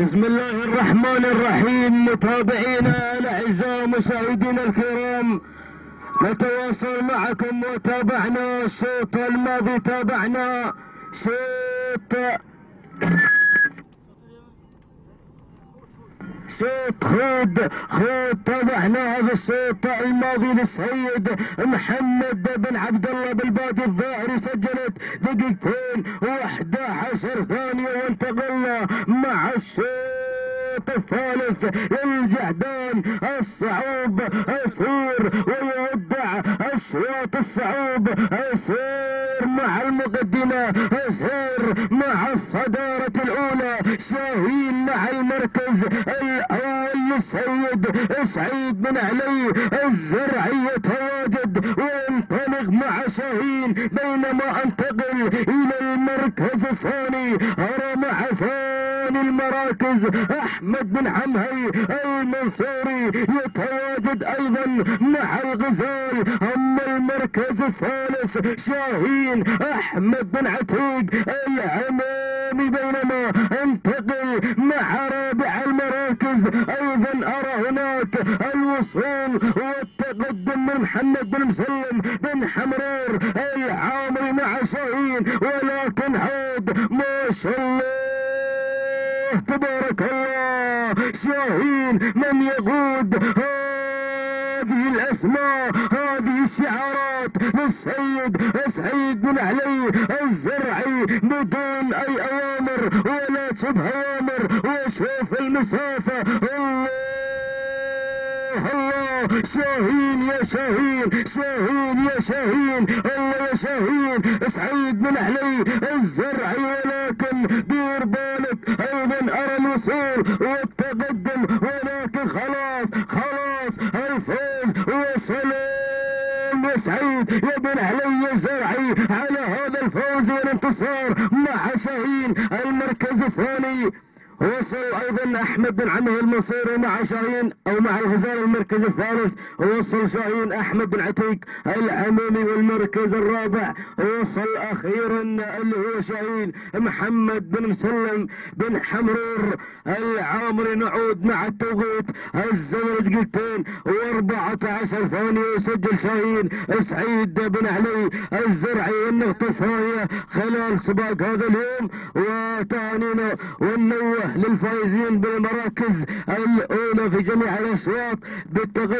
بسم الله الرحمن الرحيم. متابعينا الأعزاء مشاهدينا الكرام نتواصل معكم وتابعنا. الشوط الماضي تابعنا. شوط شوط خود خود تابعنا. هذا الشوط الماضي للسيد محمد بن عبد الله بالبادي الظاهري. سجلت دقيقتين و11 ثانية وانتقلنا مع الشوط الثالث للجهدان الصعوب يسير ويودع الشوط الصعوب يسير مع المقدمة يسير مع الصدارة الأولى شاهين مع المركز الأول السيد سعيد بن علي الزرعي يتواجد وينطلق مع شاهين بينما أنتقل إلى المركز الثاني أرى مع ثاني المراكز. أحمد بن حمهي المنصوري يتواجد أيضا مع الغزال. أما المركز الثالث شاهين أحمد بن عتيق العمامي بينما أنتقل مع رابع المراكز. أيضا أرى هناك الوصول والتقدم من محمد بن مسلم بن حمرور العامري مع شاهين ولكن عود ما شاء الله. تبارك الله. شاهين من يقود هذه الأسماء هذه الشعارات للسيد سعيد بن علي الزرعي بدون أي أوامر ولا شبه أوامر. وشوف المسافة. الله الله. شاهين يا شاهين شاهين يا شاهين. الله يا شاهين. سعيد بن علي الزرعي ولكن دير بالك أيضا ارى الوصول والتقدم ولكن خلاص خلاص الفوز وسلام بن علي الزرعي على هذا الفوز والانتصار مع شاهين المركز الثاني وصل أيضا أحمد بن عمه المصيري مع شاهين أو مع الغزال المركز الثالث وصل شاهين أحمد بن عتيق العمومي والمركز الرابع. وصل أخيرا اللي هو شاهين محمد بن مسلم بن حمرور العامري نعود مع التوقيت الزمن دقيقتين و14 ثانية يسجل شاهين سعيد بن علي الزرعي النقطه الثانية خلال سباق هذا اليوم. وتهانينا ونوه للفائزين بالمراكز الأولى في جميع الاشواط بالتقدم